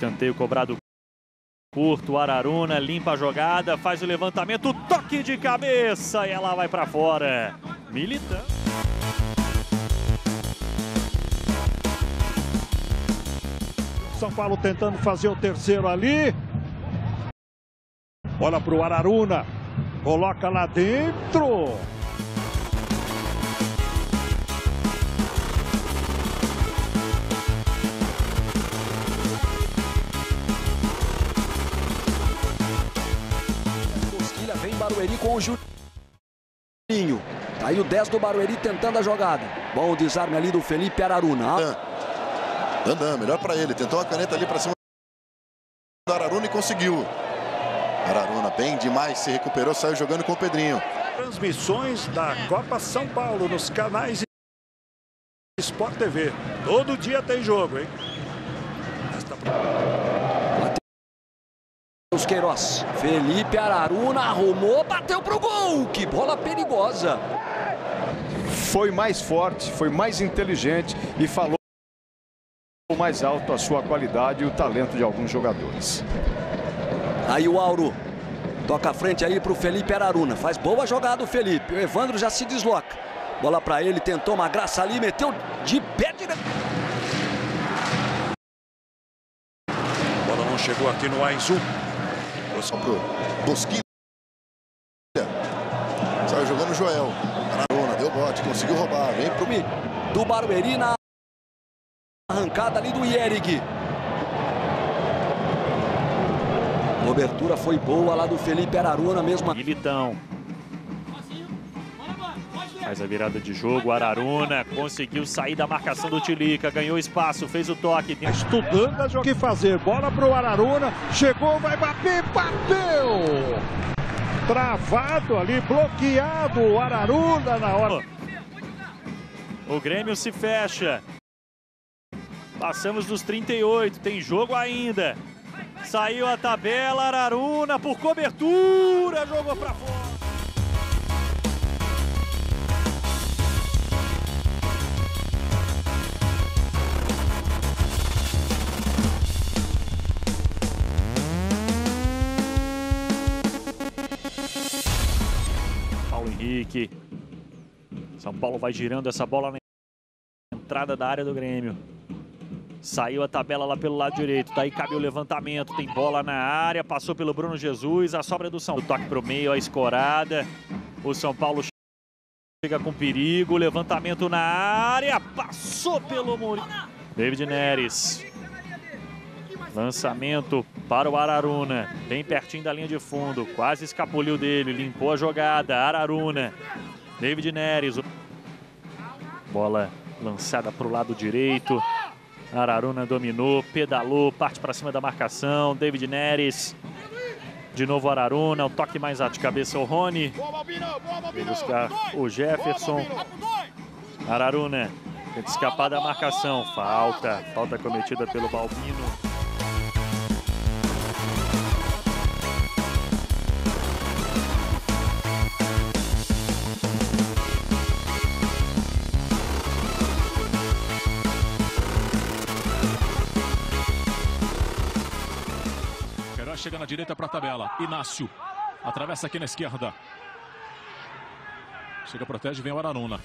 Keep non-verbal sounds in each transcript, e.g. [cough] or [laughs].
Escanteio cobrado curto, Araruna limpa a jogada, faz o levantamento, toque de cabeça e ela vai para fora. Militando. São Paulo tentando fazer o terceiro ali. Olha para o Araruna. Coloca lá dentro. Barueri com o Juninho. Tá aí o 10 do Barueri tentando a jogada. Bom desarme ali do Felipe Araruna. Dandan, melhor para ele. Tentou a caneta ali para cima do Araruna e conseguiu. Araruna bem demais, se recuperou, saiu jogando com o Pedrinho. Transmissões da Copa São Paulo nos canais Sport TV. Todo dia tem jogo, hein? Os Queiroz. Felipe Araruna arrumou, bateu pro gol. Que bola perigosa. Foi mais forte, foi mais inteligente e falou mais alto a sua qualidade e o talento de alguns jogadores. Aí o Auro toca a frente aí pro Felipe Araruna. Faz boa jogada o Felipe. O Evandro já se desloca. Bola para ele, tentou uma graça ali, meteu de pé direto. Bola não chegou aqui no Só pro Bosquilha. Saiu jogando o Joel. Araruna deu bote, conseguiu roubar. Vem pro do Barueri na arrancada ali do Ierig. Cobertura foi boa lá do Felipe Araruna mesmo. Militão. Faz a virada de jogo, Araruna conseguiu sair da marcação do Tilica, ganhou espaço, fez o toque. Estudando o que fazer, bola para o Araruna, chegou, vai bater, bateu! Travado ali, bloqueado o Araruna na hora. O Grêmio se fecha. Passamos dos 38, tem jogo ainda. Saiu a tabela, Araruna por cobertura, jogou para fora. Paulo Henrique. São Paulo vai girando essa bola na entrada da área do Grêmio. Saiu a tabela lá pelo lado direito. Daí cabe o levantamento. Tem bola na área. Passou pelo Bruno Jesus. A sobra do São O toque para o meio, a escorada. O São Paulo chega com perigo. Levantamento na área. Passou pelo Mourinho. David Neres. Lançamento para o Araruna. Bem pertinho da linha de fundo. Quase escapuliu dele. Limpou a jogada. Araruna. David Neres. Bola lançada para o lado direito. Araruna dominou, pedalou, parte para cima da marcação. David Neres. De novo Araruna, o toque mais alto de cabeça o Rony. Vem buscar o Jefferson. Araruna tenta escapar da marcação. Falta, falta cometida pelo Balbino. Ceará chega na direita para a tabela. Inácio atravessa aqui na esquerda. Chega, protege, vem o Araruna.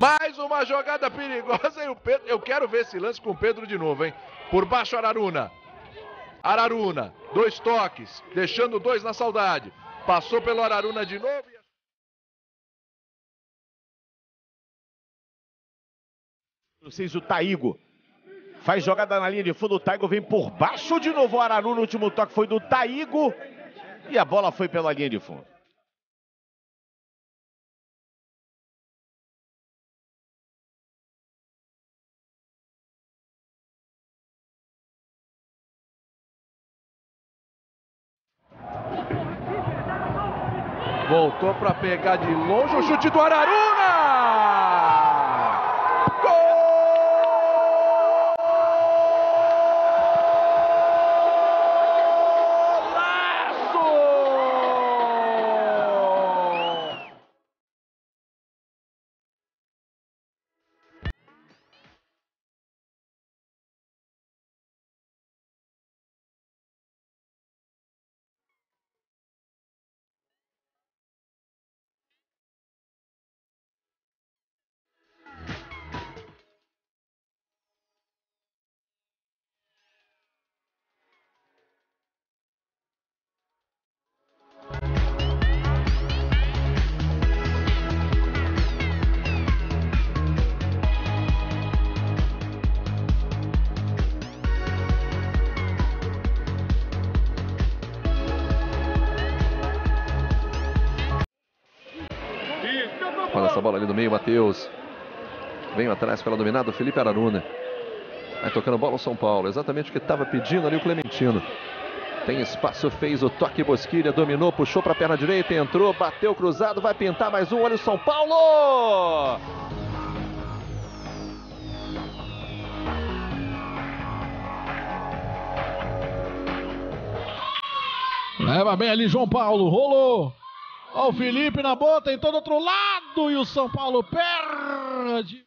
Mais uma jogada perigosa e o Pedro. Eu quero ver esse lance com o Pedro de novo, hein? Por baixo, Araruna. Araruna, dois toques, deixando dois na saudade. Passou pelo Araruna de novo. Vocês o Taigo. Faz jogada na linha de fundo, o Taigo vem por baixo de novo. O Araruna, no último toque foi do Taigo. E a bola foi pela linha de fundo. Voltou para pegar de longe o chute do Araruna! Ali no meio, Matheus. Vem atrás pela dominada, Felipe Araruna. Vai tocando bola o São Paulo. Exatamente o que estava pedindo ali o Clementino. Tem espaço, fez o toque Bosquilha, dominou, puxou para a perna direita, entrou, bateu cruzado, vai pintar mais um. Olha o São Paulo! Leva bem ali João Paulo, rolou. Ó o Felipe na boa, tem todo outro lado e o São Paulo perde.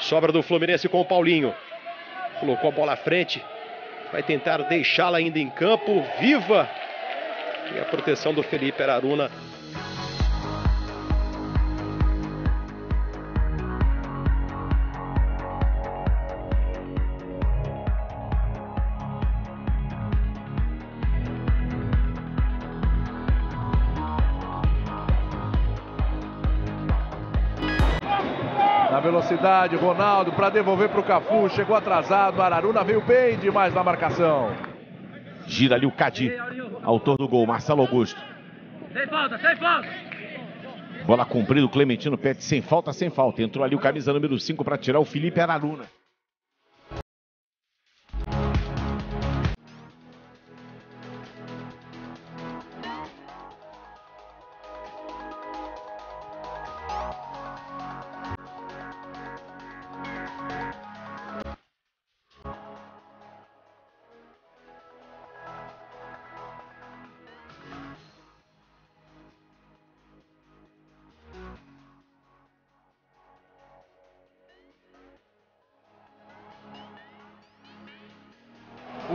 Sobra do Fluminense com o Paulinho. Colocou a bola à frente. Vai tentar deixá-la ainda em campo, viva. E a proteção do Felipe Araruna. Na velocidade, Ronaldo para devolver para o Cafu. Chegou atrasado. Araruna veio bem demais na marcação. Gira ali o Cadi, autor do gol, Marcelo Augusto. Sem falta, sem falta. Bola cumprida, o Clementino pede sem falta, sem falta. Entrou ali o camisa número 5 para tirar o Felipe Araruna.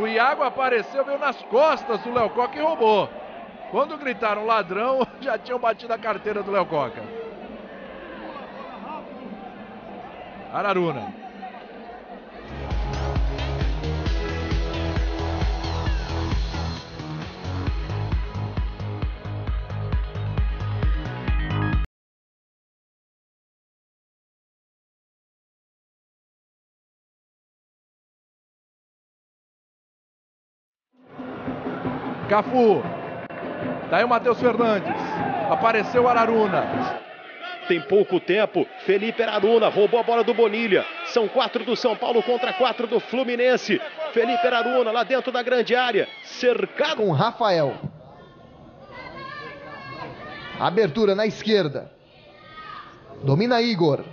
O Iago apareceu, veio nas costas do Léo Coca e roubou. Quando gritaram ladrão, [laughs] já tinham batido a carteira do Léo Coca. Araruna. Cafu. Daí o Matheus Fernandes. Apareceu o Araruna. Tem pouco tempo. Felipe Araruna roubou a bola do Bonilha. São quatro do São Paulo contra quatro do Fluminense. Felipe Araruna lá dentro da grande área. Cercado. Com Rafael. Abertura na esquerda. Domina Igor.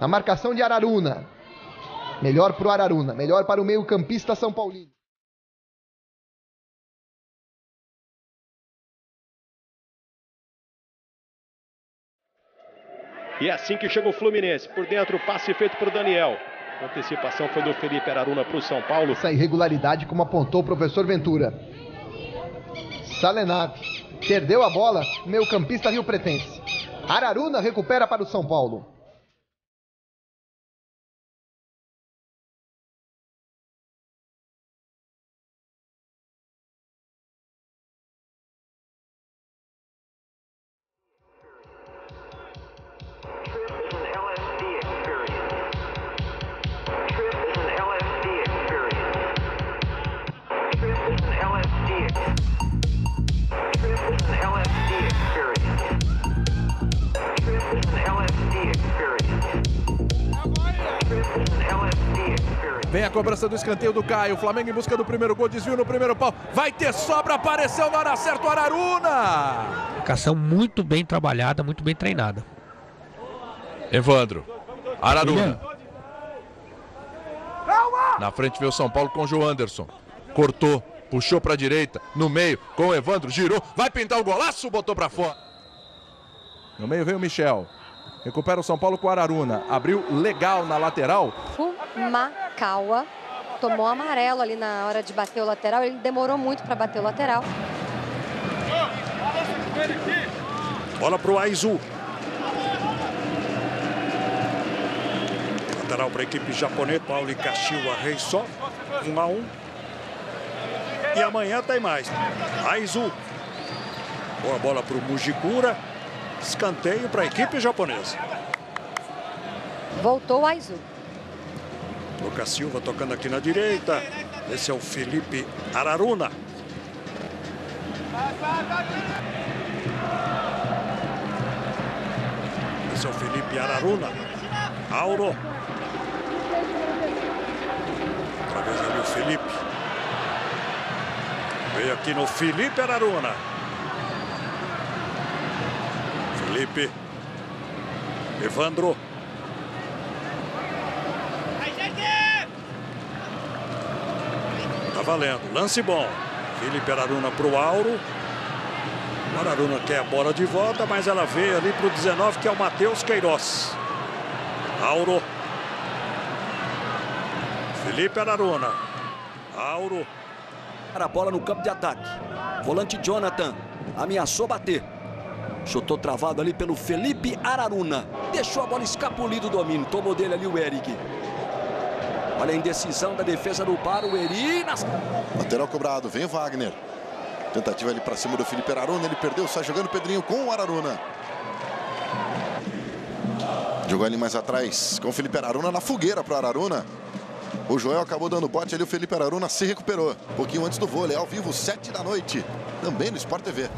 Na marcação de Araruna. Melhor para o Araruna. Melhor para o meio-campista São Paulino. E é assim que chega o Fluminense. Por dentro, passe feito por Daniel. A antecipação foi do Felipe Araruna para o São Paulo. Essa irregularidade, como apontou o professor Ventura. Salenave perdeu a bola, meio campista Rio Pretense. Araruna recupera para o São Paulo. Vem a cobrança do escanteio do Caio. Flamengo em busca do primeiro gol, desvio no primeiro pau. Vai ter sobra, apareceu na hora certa o Araruna. Marcação muito bem trabalhada, muito bem treinada. Evandro. Araruna. Na frente veio o São Paulo com o João Anderson. Cortou, puxou para a direita, no meio, com o Evandro, girou, vai pintar o golaço, botou para fora. No meio veio o Michel. Recupera o São Paulo com o Araruna. Abriu legal na lateral. Fumakawa tomou amarelo ali na hora de bater o lateral. Ele demorou muito para bater o lateral. Bola pro Aizu. Lateral para a equipe japonesa. Paulo e Kashiwa Rei só. Um a um. E amanhã tem mais. Aizu. Boa bola para o Mujikura. Escanteio para a equipe japonesa. Voltou o Aizu. Lucas Silva tocando aqui na direita. Esse é o Felipe Araruna. Esse é o Felipe Araruna. Auro. Outra vez ali o Felipe. Veio aqui no Felipe Araruna. Felipe. Evandro. Tá valendo. Lance bom. Felipe Araruna pro Auro. O Araruna quer a bola de volta, mas ela veio ali pro 19, que é o Matheus Queiroz. Auro. Felipe Araruna. Auro. A bola no campo de ataque. Volante Jonathan. Ameaçou bater. Chutou travado ali pelo Felipe Araruna. Deixou a bola escapulir do domínio. Tomou dele ali o Eric. Olha a indecisão da defesa do Barueri. Nas... Lateral cobrado. Vem o Wagner. Tentativa ali para cima do Felipe Araruna. Ele perdeu. Sai jogando o Pedrinho com o Araruna. Jogou ali mais atrás com o Felipe Araruna na fogueira para o Araruna. O Joel acabou dando bote ali. O Felipe Araruna se recuperou. Um pouquinho antes do vôlei. Ao vivo, 7 da noite. Também no Sport TV.